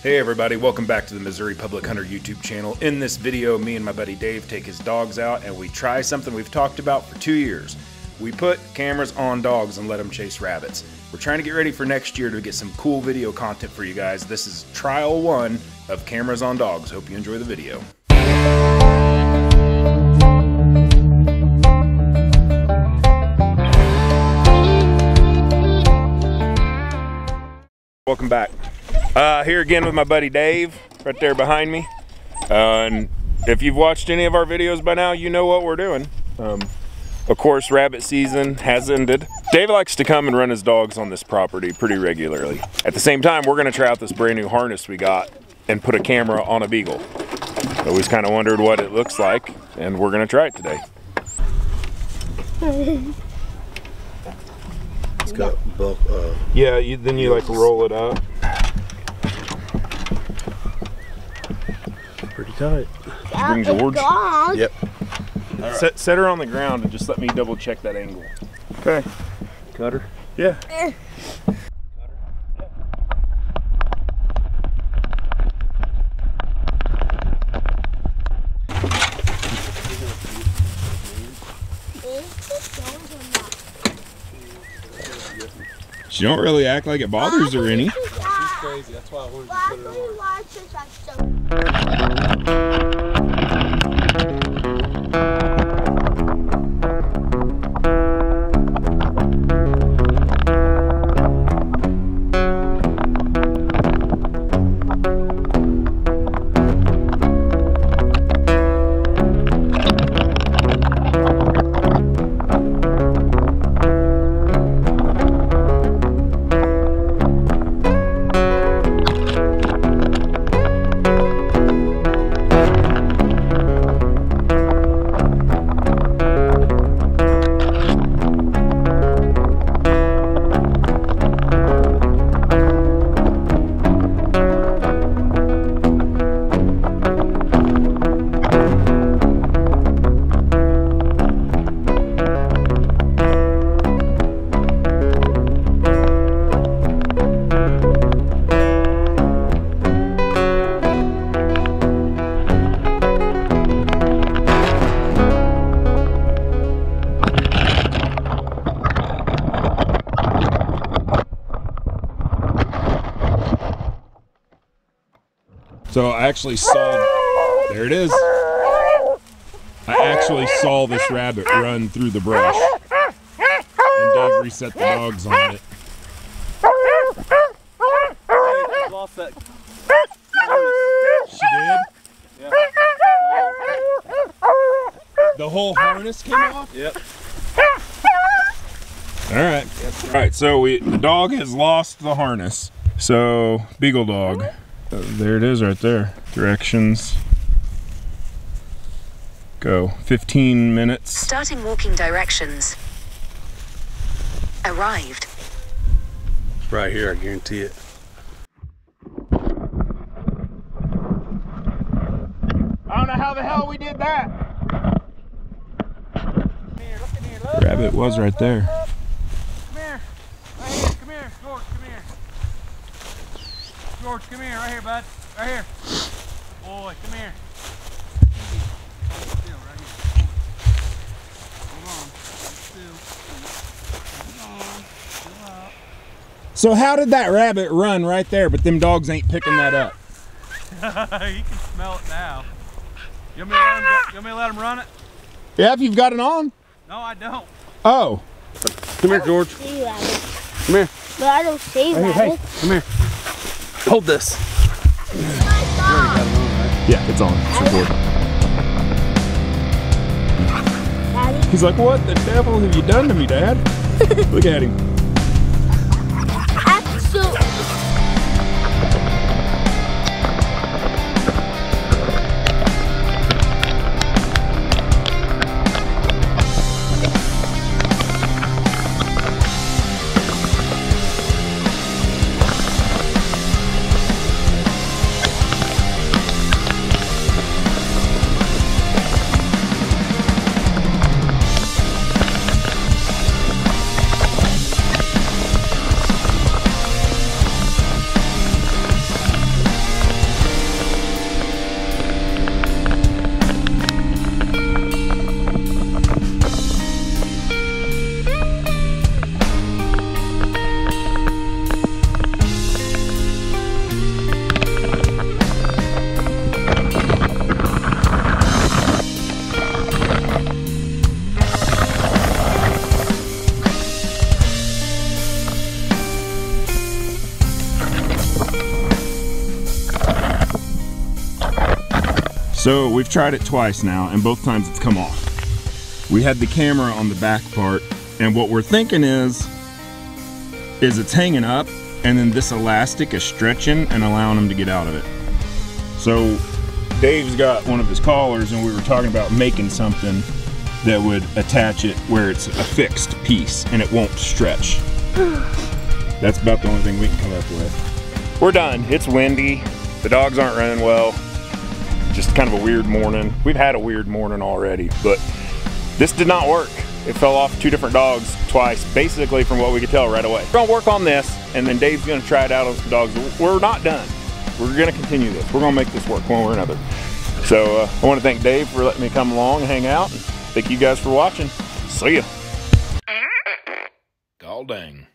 Hey everybody, welcome back to the Missouri Public Hunter YouTube channel. In this video, me and my buddy Dave take his dogs out and we try something we've talked about for two years. We put cameras on dogs and let them chase rabbits. We're trying to get ready for next year to get some cool video content for you guys. This is trial one of cameras on dogs. Hope you enjoy the video. Welcome back. Uh, here again with my buddy Dave, right there behind me. Uh, and if you've watched any of our videos by now, you know what we're doing. Um, of course, rabbit season has ended. Dave likes to come and run his dogs on this property pretty regularly. At the same time, we're gonna try out this brand new harness we got and put a camera on a beagle. Always kind of wondered what it looks like, and we're gonna try it today. It's got bulk. Uh, Yeah, you, then you like roll it up. Pretty tight. Bring George. Yep. Set, set her on the ground and just let me double check that angle. Okay. Cutter. Yeah. She don't really act like it bothers her any. Crazy. That's why I wanted to put it on. So I actually saw. There it is. I actually saw this rabbit run through the brush. And Dave reset the dogs on it. Hey, lost that. She did? Yeah. The whole harness came off? Yep. All right. All right, so we the dog has lost the harness. So, Beagle dog. Uh, there it is right there. Directions. Go. 15 minutes. Starting walking directions. Arrived. Right here, I guarantee it. I don't know how the hell we did that. Rabbit was right there. Come here. Right here. Come here. George, come here. George, come here. Right here, bud. Right here. Boy, come here. Still, right here. Hold on. Still. Hold on. Chill out. So how did that rabbit run right there, but them dogs ain't picking that up? you can smell it now. You want me to let him, go, you want me to let him run it? Yeah, if you've got it on. No, I don't. Oh, Come here, George. Come here. But I don't see Hey, rabbit. hey, come here. Hold this. yeah, it's on. It's recording. He's like, what the devil have you done to me, Dad? Look at him. So we've tried it twice now, and both times it's come off. We had the camera on the back part, and what we're thinking is, is it's hanging up, and then this elastic is stretching and allowing them to get out of it. So Dave's got one of his collars, and we were talking about making something that would attach it where it's a fixed piece and it won't stretch. That's about the only thing we can come up with. We're done. It's windy. The dogs aren't running well. Just kind of a weird morning. We've had a weird morning already, but this did not work. It fell off two different dogs twice, basically from what we could tell right away. We're gonna work on this, and then Dave's gonna try it out on some dogs. We're not done. We're gonna continue this. We're gonna make this work one way or another. So uh, I wanna thank Dave for letting me come along and hang out. Thank you guys for watching. See ya. Gall dang.